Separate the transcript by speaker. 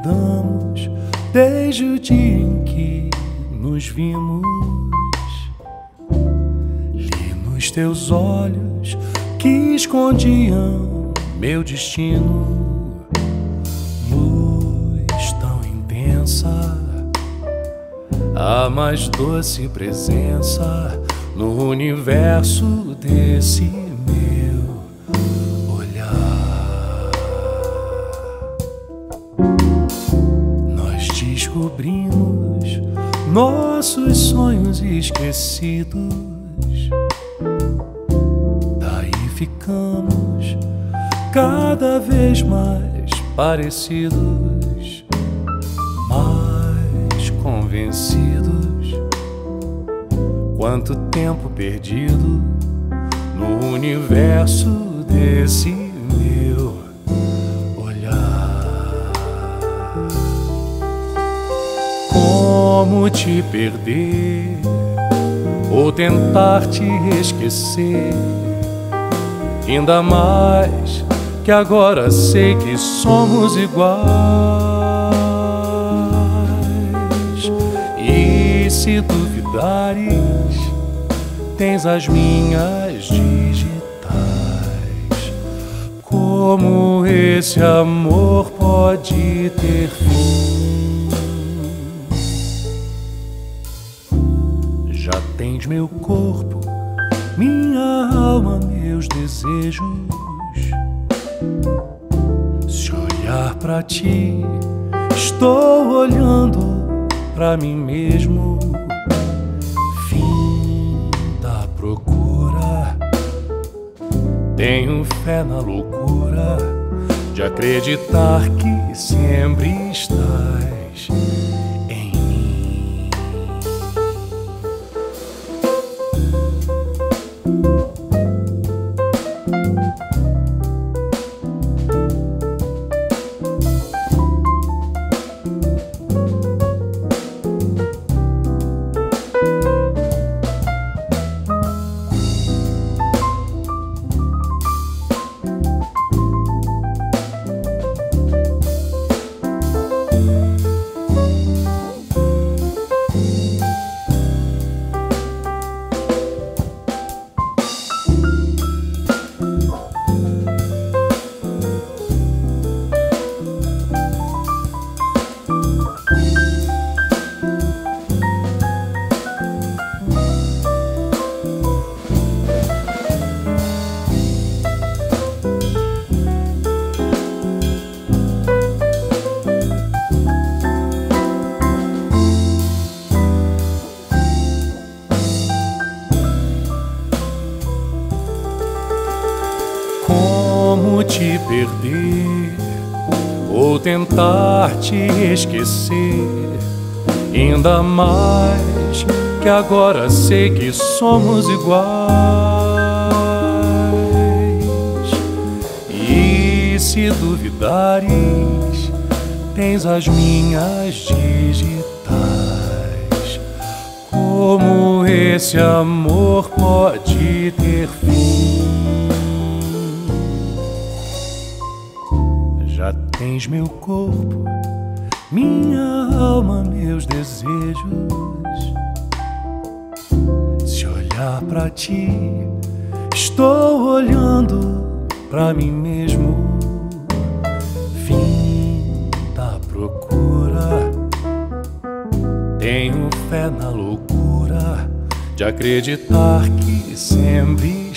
Speaker 1: mudamos desde o dia em que nos vimos. Li nos teus olhos que escondiam meu destino. Luz tão intensa, a mais doce presença no universo desse descobrimos nossos sonhos esquecidos. Daí ficamos cada vez mais parecidos, mais convencidos. Quanto tempo perdido no universo desse meu Como te perder ou tentar te esquecer? Ainda mais que agora sei que somos iguais. E se duvidares, tens as minhas digitais. Como esse amor pode ter fim? Tens meu corpo, minha alma, meus desejos. Se olhar pra ti, estou olhando pra mim mesmo. Fim da procura. Tenho fé na loucura de acreditar que sempre estás Te perder ou tentar te esquecer? Ainda mais que agora sei que somos iguais. E se duvidares, tens as minhas digitais. Como esse amor pode ter fim? Tens meu corpo, minha alma, meus desejos. Se olhar pra ti, estou olhando pra mim mesmo. Fim da procura. Tenho fé na loucura de acreditar que sempre